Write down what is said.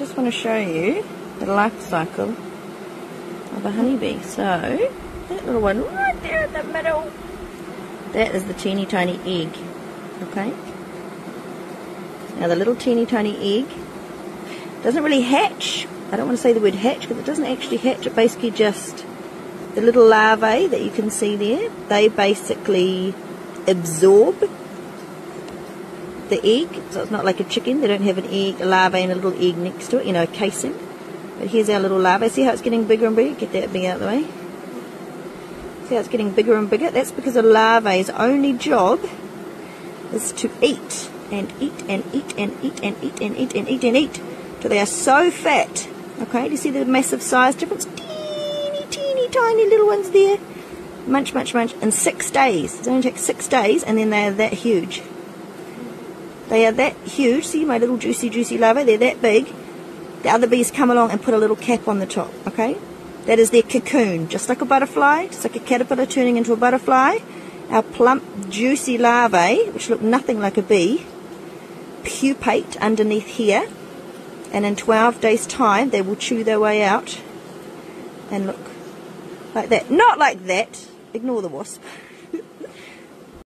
just want to show you the life cycle of a honeybee. So, that little one right there in the middle, that is the teeny tiny egg. Okay? Now the little teeny tiny egg doesn't really hatch. I don't want to say the word hatch because it doesn't actually hatch. It basically just, the little larvae that you can see there, they basically absorb the egg. So it's not like a chicken. They don't have an egg, a larva and a little egg next to it, you know, a casing. But here's our little larva. See how it's getting bigger and bigger? Get that big out of the way. See how it's getting bigger and bigger? That's because a larva's only job is to eat and eat and eat and eat and eat and eat and eat and eat till they are so fat. Okay, do you see the massive size difference? Teeny, teeny, tiny little ones there. Munch, munch, munch in six days. It only takes six days and then they are that huge. They are that huge. See my little juicy, juicy larvae? They're that big. The other bees come along and put a little cap on the top, okay? That is their cocoon, just like a butterfly, just like a caterpillar turning into a butterfly. Our plump, juicy larvae, which look nothing like a bee, pupate underneath here, and in 12 days' time, they will chew their way out and look like that. Not like that. Ignore the wasp.